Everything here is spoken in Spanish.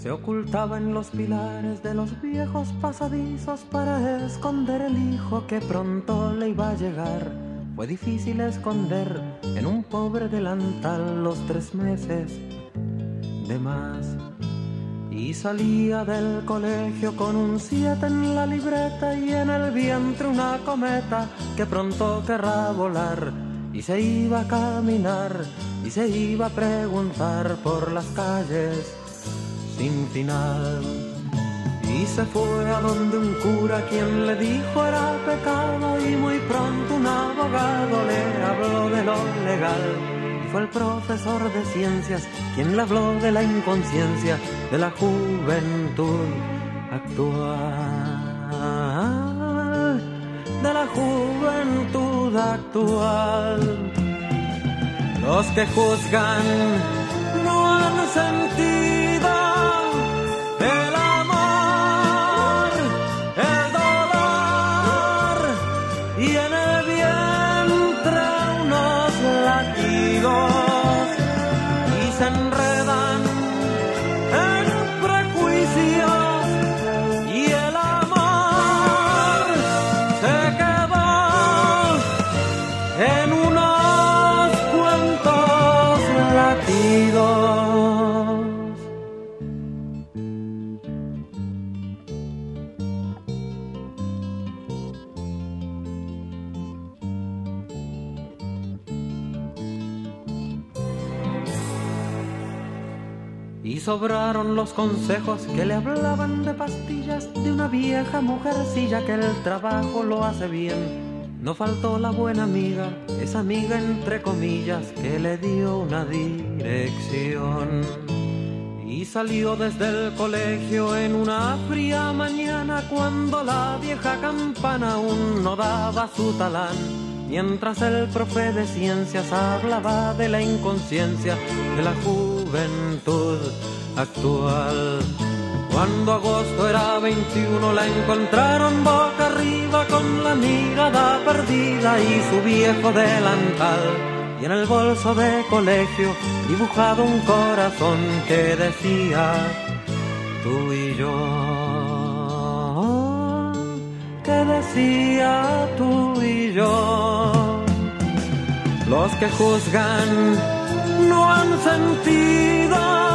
se ocultaba en los pilares de los viejos pasadizos para esconder el hijo que pronto le iba a llegar. Fue difícil esconder en un pobre delantal los tres meses de más. Y salía del colegio con un siete en la libreta y en el vientre una cometa que pronto querrá volar. Y se iba a caminar y se iba a preguntar por las calles sin final. Y se fue a donde un cura quien le dijo era pecado y muy pronto un abogado le habló de lo legal fue el profesor de ciencias quien le habló de la inconsciencia de la juventud actual, de la juventud actual. Los que juzgan no han sentido sobraron los consejos que le hablaban de pastillas de una vieja mujercilla que el trabajo lo hace bien. No faltó la buena amiga, esa amiga entre comillas que le dio una dirección. Y salió desde el colegio en una fría mañana cuando la vieja campana aún no daba su talán. Mientras el profe de ciencias hablaba de la inconsciencia de la juventud actual. Cuando agosto era 21 la encontraron mirada perdida y su viejo delantal. Y en el bolso de colegio dibujado un corazón que decía tú y yo. Que decía tú y yo. Los que juzgan no han sentido